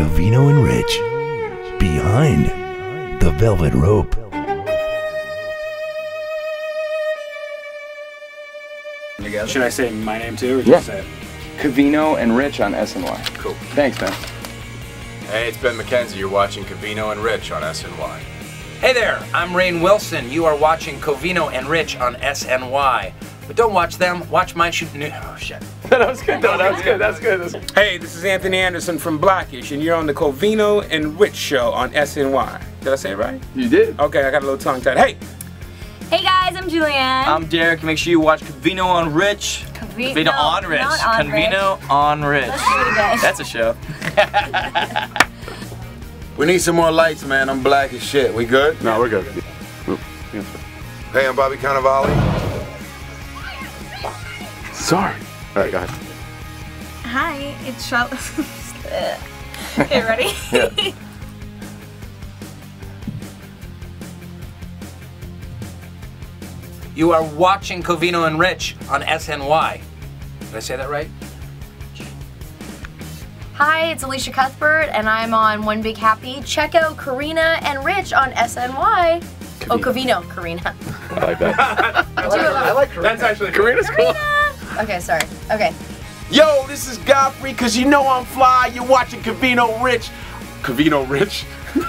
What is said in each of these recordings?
Cavino and Rich. Behind the velvet rope. Should I say my name too, or Yeah. just say it? Cavino and Rich on SNY. Cool. Thanks, man. Hey, it's Ben McKenzie. You're watching Cavino and Rich on SNY. Hey there, I'm Rainn Wilson. You are watching Covino and Rich on SNY. But don't watch them, watch my shoot. No, oh shit. that was good. No, that was good. That's good. That's good. Hey, this is Anthony Anderson from Blackish, and you're on the Covino and Rich show on SNY. Did I say it right? You did. Okay, I got a little tongue tied. Hey, Hey guys, I'm Julianne. I'm Derek. Make sure you watch Covino on Rich. Covino, Cavino no, on Rich. not on Convino on Rich. Let's do it again. That's a show. We need some more lights, man. I'm black as shit. We good? No, we're good. Hey, I'm Bobby Cannavale. Sorry. All right, go ahead. Hi, it's Charlotte. okay, ready? Yeah. You are watching Covino and Rich on SNY. Did I say that right? Hi, it's Elisha Cuthbert, and I'm on One Big Happy. Check out Karina and Rich on SNY. Oh, Covino, Karina. I like that. I like her. That's actually Karina's cool. Okay, sorry. Okay. Yo, this is Godfrey, cause you know I'm fly. You're watching Cavino Rich. Cavino Rich.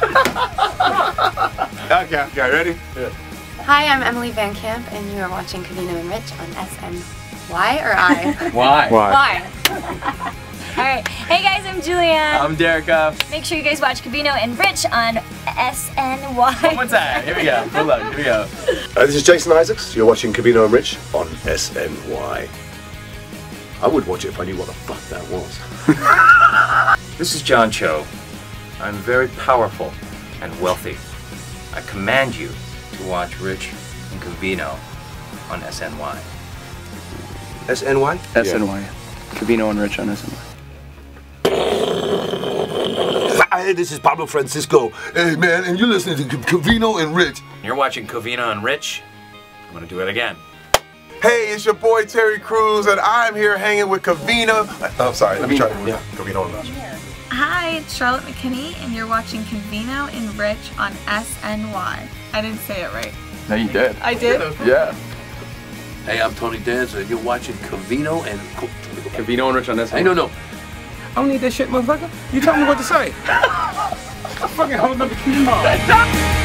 Okay, okay, ready? Yeah. Hi, I'm Emily Van Camp, and you are watching Cavino and Rich on SNY or I? Why? Why? Why? All right. Hey guys, I'm Julianne. I'm Derek. Uh, Make sure you guys watch Cavino and Rich on SNY. one more time. Here we go. Good luck. Here we go. Uh, this is Jason Isaacs. You're watching Cavino and Rich on SNY. I would watch it if I knew what the fuck that was. This is John Cho. I'm very powerful and wealthy. I command you to watch Rich and Cavino on SNY. SNY? SNY. Cavino and Rich on SNY. Hi, this is Pablo Francisco. Hey, man, and you're listening to Cavino and Rich. You're watching Covino and Rich. I'm gonna do it again. Hey, it's your boy Terry Crews, and I'm here hanging with Cavino. Oh, I'm sorry. Let me try to. Yeah, Cavino and Rich. Hi, it's Charlotte McKinney, and you're watching Convino and Rich on SNY. I didn't say it right. No, you did. I did? Yeah. Hey, I'm Tony Danza, and you're watching Cavino and. Cavino and Rich on SNY. Hey, no, no. I don't need that shit, motherfucker. You tell me what to say. I'm fucking holding up the key.